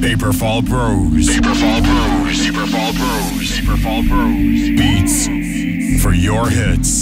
Paperfall Bros. Paperfall Bros. Paperfall Bros. Paperfall Bros. Beats for your hits.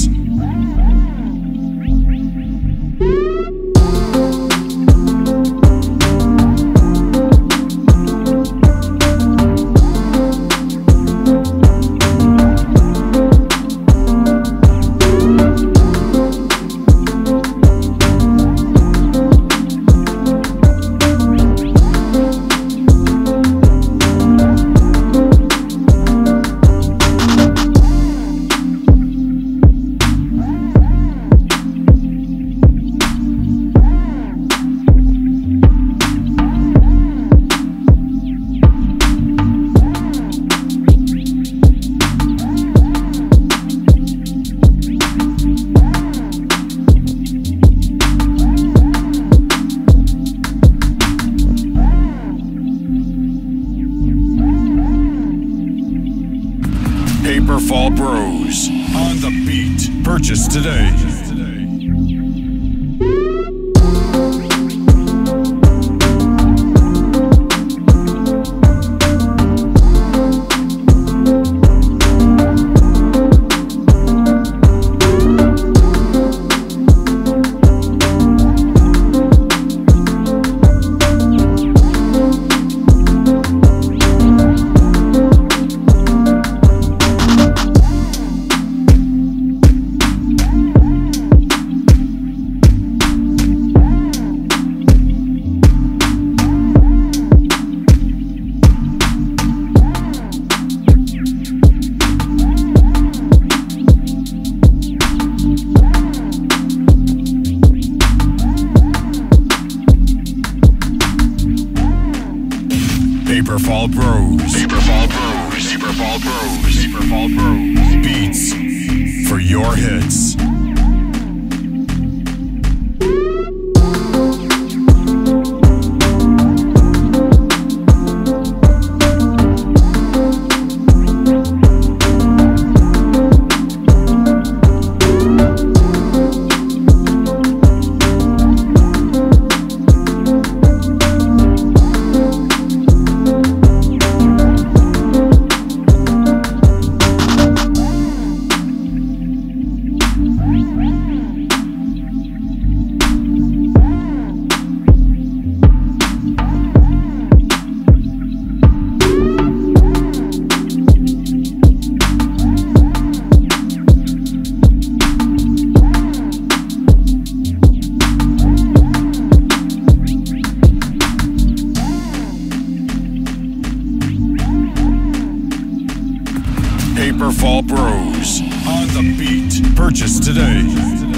Paperfall Bros. On the beat. Purchase today. Paperfall Bros. Paperfall Bros. Paperfall Bros. Paperfall Bros. Beats for your hits. Paperfall Bros. On the beat. Purchase today.